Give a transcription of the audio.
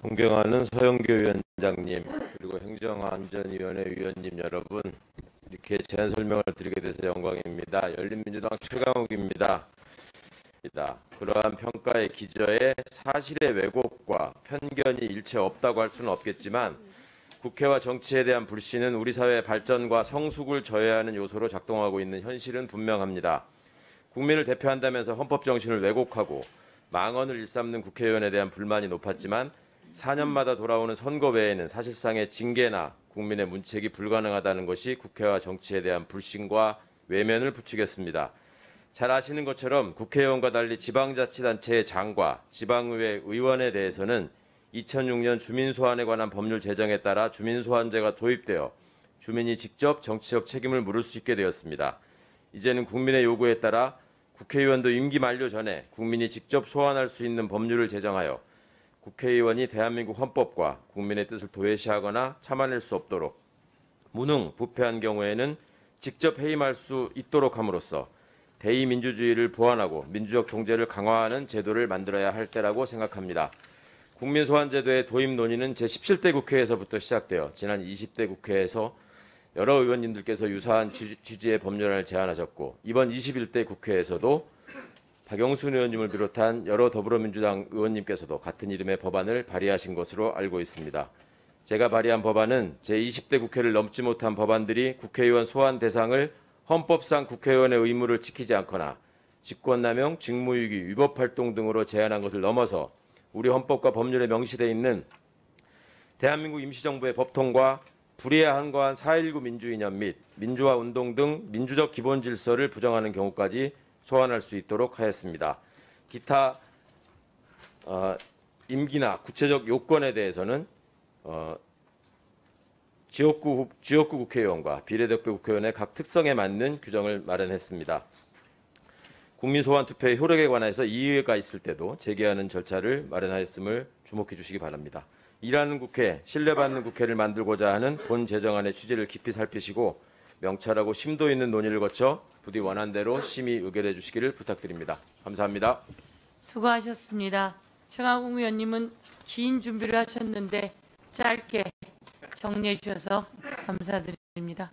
존경하는 서영교 위원장님 그리고 행정안전위원회 위원님 여러분 이렇게 제안 설명을 드리게 돼서 영광입니다. 열린민주당 최강욱입니다. 그러한 평가의 기저에 사실의 왜곡과 편견이 일체 없다고 할 수는 없겠지만 국회와 정치에 대한 불신은 우리 사회의 발전과 성숙을 저해하는 요소로 작동하고 있는 현실은 분명합니다. 국민을 대표한다면서 헌법 정신을 왜곡하고 망언을 일삼는 국회의원에 대한 불만이 높았지만 4년마다 돌아오는 선거 외에는 사실상의 징계나 국민의 문책이 불가능하다는 것이 국회와 정치에 대한 불신과 외면을 부추겼습니다. 잘 아시는 것처럼 국회의원과 달리 지방자치단체의 장과 지방의회 의원에 대해서는 2006년 주민소환에 관한 법률 제정에 따라 주민소환제가 도입되어 주민이 직접 정치적 책임을 물을 수 있게 되었습니다. 이제는 국민의 요구에 따라 국회의원도 임기 만료 전에 국민이 직접 소환할 수 있는 법률을 제정하여 국회의원이 대한민국 헌법과 국민의 뜻을 도외시하거나 참아낼 수 없도록 무능, 부패한 경우에는 직접 해임할 수 있도록 함으로써 대의 민주주의를 보완하고 민주적 통제를 강화하는 제도를 만들어야 할 때라고 생각합니다. 국민소환제도의 도입 논의는 제17대 국회에서부터 시작되어 지난 20대 국회에서 여러 의원님들께서 유사한 취지- 취지의 법률안을 제안하셨고 이번 21대 국회에서도 박영순 의원님을 비롯한 여러 더불어민주당 의원님께서도 같은 이름의 법안을 발의하신 것으로 알고 있습니다. 제가 발의한 법안은 제20대 국회를 넘지 못한 법안들이 국회의원 소환 대상을 헌법상 국회의원의 의무를 지키지 않거나 직권남용, 직무유기, 위법활동 등으로 제한한 것을 넘어서 우리 헌법과 법률에 명시되어 있는 대한민국 임시정부의 법통과 불이해한거한 4.19 민주이념 및 민주화 운동 등 민주적 기본 질서를 부정하는 경우까지 소환할 수 있도록 하였습니다. 기타 어, 임기나 구체적 요건에 대해서는 어, 지역구, 후- 지역구 국회의원과 비례대표 국회의원의 각 특성에 맞는 규정을 마련했습니다. 국민소환 투표의 효력에 관해서 이의가 있을 때도 제기하는 절차를 마련하였음을 주목해 주시기 바랍니다. 일하는 국회, 신뢰받는 국회를 만들고자 하는 본 제정안의 취지를 깊이 살피시고 명철하고 심도 있는 논의를 거쳐 부디 원안대로 심의 의결해 주시기를 부탁드립니다. 감사합니다. 수고하셨습니다. 최강욱 의원님은 긴 준비를 하셨는데 짧게 정리해 주셔서 감사드립니다.